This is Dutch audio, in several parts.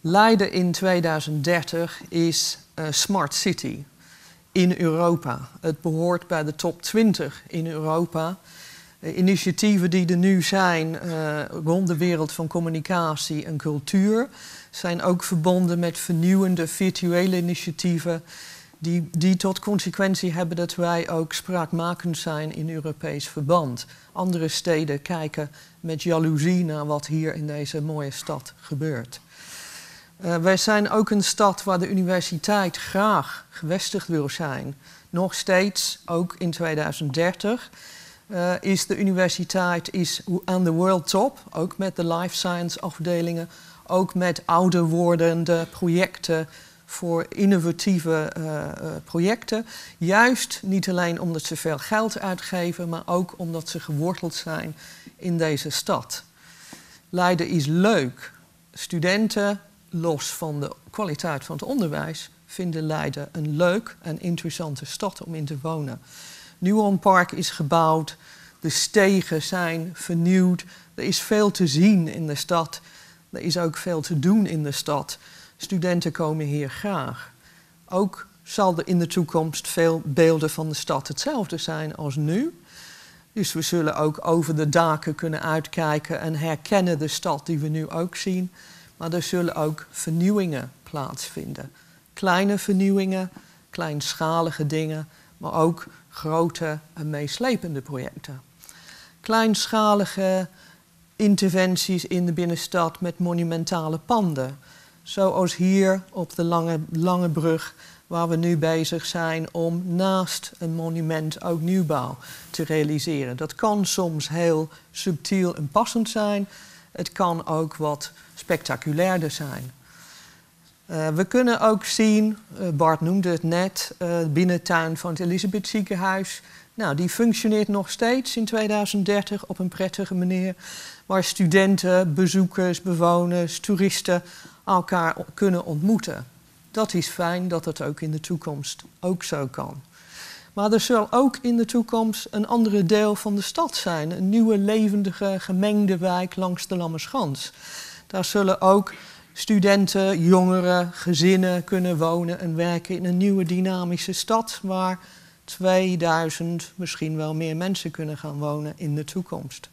Leiden in 2030 is een smart city in Europa. Het behoort bij de top 20 in Europa. De initiatieven die er nu zijn uh, rond de wereld van communicatie en cultuur zijn ook verbonden met vernieuwende virtuele initiatieven die, die tot consequentie hebben dat wij ook spraakmakend zijn in Europees verband. Andere steden kijken met jaloezie naar wat hier in deze mooie stad gebeurt. Uh, wij zijn ook een stad waar de universiteit graag gevestigd wil zijn. Nog steeds, ook in 2030, uh, is de universiteit is aan de world top, ook met de life science afdelingen, ook met ouder wordende projecten voor innovatieve uh, projecten. Juist niet alleen omdat ze veel geld uitgeven, maar ook omdat ze geworteld zijn in deze stad. Leiden is leuk. Studenten, los van de kwaliteit van het onderwijs, vinden Leiden een leuk en interessante stad om in te wonen. Nuon is gebouwd, de stegen zijn vernieuwd, er is veel te zien in de stad, er is ook veel te doen in de stad. Studenten komen hier graag. Ook zal er in de toekomst veel beelden van de stad hetzelfde zijn als nu. Dus we zullen ook over de daken kunnen uitkijken en herkennen de stad die we nu ook zien. Maar er zullen ook vernieuwingen plaatsvinden. Kleine vernieuwingen, kleinschalige dingen, maar ook grote en meeslepende projecten. Kleinschalige interventies in de binnenstad met monumentale panden. Zoals hier op de Lange, Lange Brug, waar we nu bezig zijn om naast een monument ook nieuwbouw te realiseren. Dat kan soms heel subtiel en passend zijn. Het kan ook wat spectaculairder zijn. Uh, we kunnen ook zien, uh, Bart noemde het net, uh, de binnentuin van het Elisabeth ziekenhuis. Nou, die functioneert nog steeds in 2030 op een prettige manier. Waar studenten, bezoekers, bewoners, toeristen elkaar kunnen ontmoeten. Dat is fijn dat het ook in de toekomst ook zo kan. Maar er zal ook in de toekomst een andere deel van de stad zijn. Een nieuwe, levendige, gemengde wijk langs de Lammerschans. Daar zullen ook studenten, jongeren, gezinnen kunnen wonen en werken in een nieuwe dynamische stad waar 2000, misschien wel meer mensen kunnen gaan wonen in de toekomst.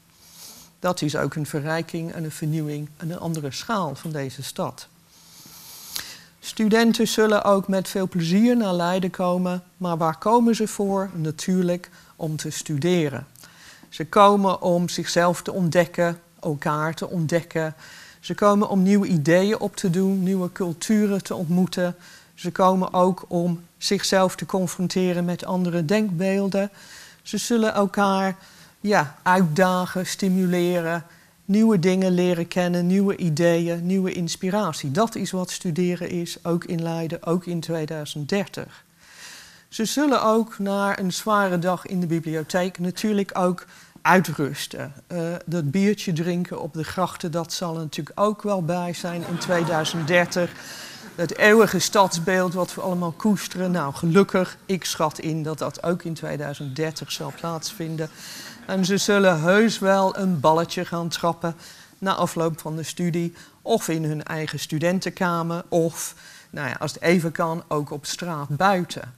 Dat is ook een verrijking en een vernieuwing en een andere schaal van deze stad. Studenten zullen ook met veel plezier naar Leiden komen, maar waar komen ze voor? Natuurlijk om te studeren. Ze komen om zichzelf te ontdekken, elkaar te ontdekken. Ze komen om nieuwe ideeën op te doen, nieuwe culturen te ontmoeten. Ze komen ook om zichzelf te confronteren met andere denkbeelden. Ze zullen elkaar ja, uitdagen, stimuleren, nieuwe dingen leren kennen, nieuwe ideeën, nieuwe inspiratie. Dat is wat studeren is, ook in Leiden, ook in 2030. Ze zullen ook na een zware dag in de bibliotheek natuurlijk ook uitrusten. Uh, dat biertje drinken op de grachten, dat zal er natuurlijk ook wel bij zijn in 2030. Het eeuwige stadsbeeld wat we allemaal koesteren. Nou, gelukkig, ik schat in dat dat ook in 2030 zal plaatsvinden. En ze zullen heus wel een balletje gaan trappen na afloop van de studie. Of in hun eigen studentenkamer. Of, nou ja, als het even kan, ook op straat buiten.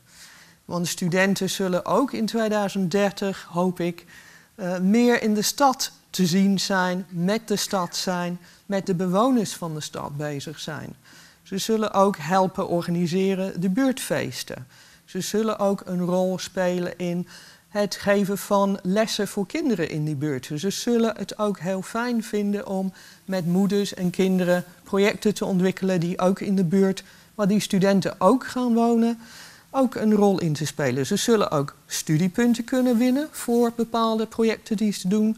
Want de studenten zullen ook in 2030, hoop ik, uh, meer in de stad te zien zijn, met de stad zijn, met de bewoners van de stad bezig zijn. Ze zullen ook helpen organiseren de buurtfeesten. Ze zullen ook een rol spelen in het geven van lessen voor kinderen in die buurt. Ze zullen het ook heel fijn vinden om met moeders en kinderen projecten te ontwikkelen die ook in de buurt, waar die studenten ook gaan wonen, ook een rol in te spelen. Ze zullen ook studiepunten kunnen winnen voor bepaalde projecten die ze doen.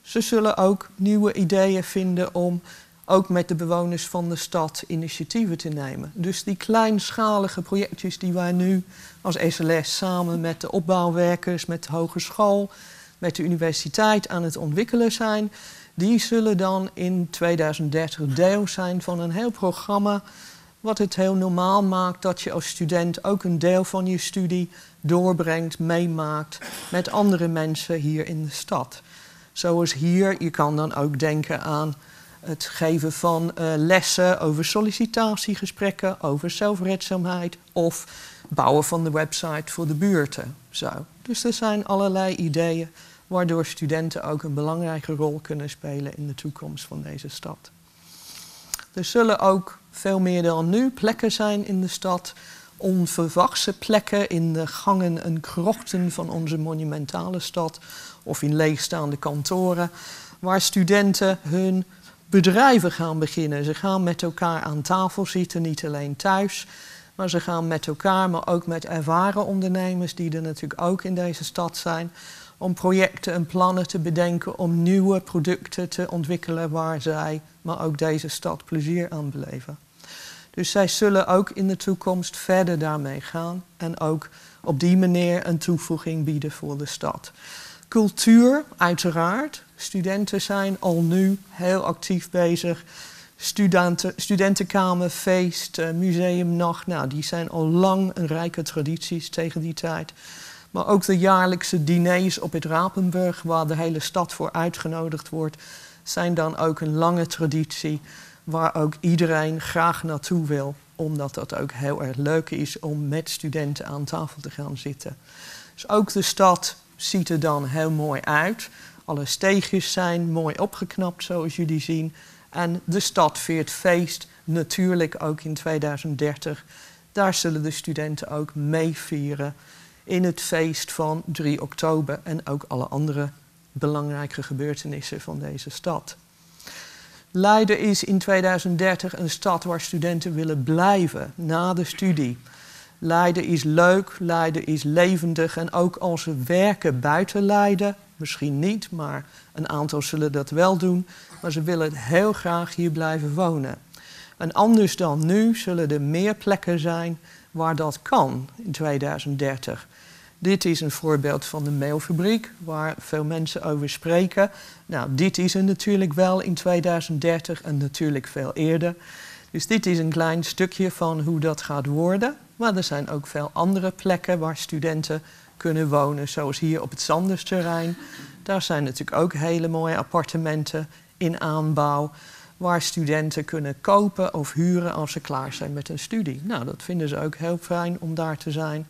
Ze zullen ook nieuwe ideeën vinden om ook met de bewoners van de stad initiatieven te nemen. Dus die kleinschalige projectjes die wij nu als SLS samen met de opbouwwerkers, met de hogeschool, met de universiteit aan het ontwikkelen zijn, die zullen dan in 2030 deel zijn van een heel programma wat het heel normaal maakt dat je als student ook een deel van je studie doorbrengt, meemaakt met andere mensen hier in de stad. Zoals hier, je kan dan ook denken aan het geven van uh, lessen over sollicitatiegesprekken, over zelfredzaamheid of bouwen van de website voor de buurten. Zo. Dus er zijn allerlei ideeën waardoor studenten ook een belangrijke rol kunnen spelen in de toekomst van deze stad. Er zullen ook veel meer dan nu plekken zijn in de stad, onverwachte plekken in de gangen en krochten van onze monumentale stad of in leegstaande kantoren, waar studenten hun bedrijven gaan beginnen. Ze gaan met elkaar aan tafel zitten, niet alleen thuis, maar ze gaan met elkaar, maar ook met ervaren ondernemers die er natuurlijk ook in deze stad zijn, om projecten en plannen te bedenken om nieuwe producten te ontwikkelen waar zij, maar ook deze stad plezier aan beleven. Dus zij zullen ook in de toekomst verder daarmee gaan en ook op die manier een toevoeging bieden voor de stad. Cultuur, uiteraard. Studenten zijn al nu heel actief bezig. Studenten, studentenkamer, feest, eh, museumnacht, nou, die zijn al lang een rijke tradities tegen die tijd. Maar ook de jaarlijkse diners op het Rapenburg, waar de hele stad voor uitgenodigd wordt, zijn dan ook een lange traditie waar ook iedereen graag naartoe wil, omdat dat ook heel erg leuk is om met studenten aan tafel te gaan zitten. Dus ook de stad ziet er dan heel mooi uit. Alle steegjes zijn mooi opgeknapt, zoals jullie zien. En de stad viert feest, natuurlijk ook in 2030. Daar zullen de studenten ook mee vieren in het feest van 3 oktober en ook alle andere belangrijke gebeurtenissen van deze stad. Leiden is in 2030 een stad waar studenten willen blijven na de studie. Leiden is leuk, Leiden is levendig en ook als ze werken buiten Leiden, misschien niet, maar een aantal zullen dat wel doen, maar ze willen heel graag hier blijven wonen. En anders dan nu zullen er meer plekken zijn waar dat kan in 2030. Dit is een voorbeeld van de mailfabriek, waar veel mensen over spreken. Nou, dit is er natuurlijk wel in 2030 en natuurlijk veel eerder. Dus dit is een klein stukje van hoe dat gaat worden. Maar er zijn ook veel andere plekken waar studenten kunnen wonen, zoals hier op het Sandersterrein. Daar zijn natuurlijk ook hele mooie appartementen in aanbouw, waar studenten kunnen kopen of huren als ze klaar zijn met hun studie. Nou, dat vinden ze ook heel fijn om daar te zijn.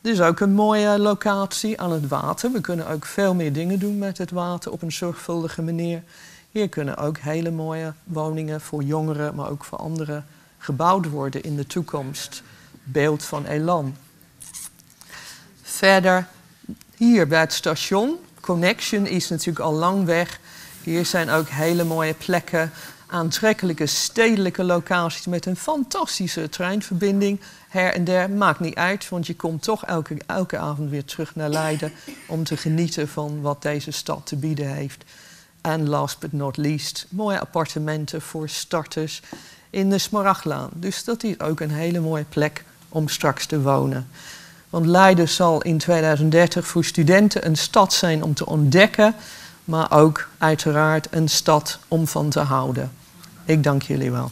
Dit is ook een mooie locatie aan het water. We kunnen ook veel meer dingen doen met het water op een zorgvuldige manier. Hier kunnen ook hele mooie woningen voor jongeren, maar ook voor anderen gebouwd worden in de toekomst. Beeld van Elan. Verder hier bij het station. Connection is natuurlijk al lang weg. Hier zijn ook hele mooie plekken aantrekkelijke stedelijke locaties met een fantastische treinverbinding. Her en der maakt niet uit, want je komt toch elke, elke avond weer terug naar Leiden om te genieten van wat deze stad te bieden heeft. En last but not least, mooie appartementen voor starters in de Smaragdlaan. Dus dat is ook een hele mooie plek om straks te wonen. Want Leiden zal in 2030 voor studenten een stad zijn om te ontdekken, maar ook uiteraard een stad om van te houden. Ik dank jullie wel.